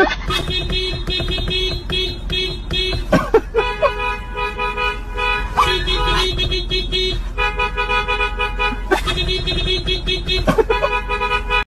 Ha ha ha!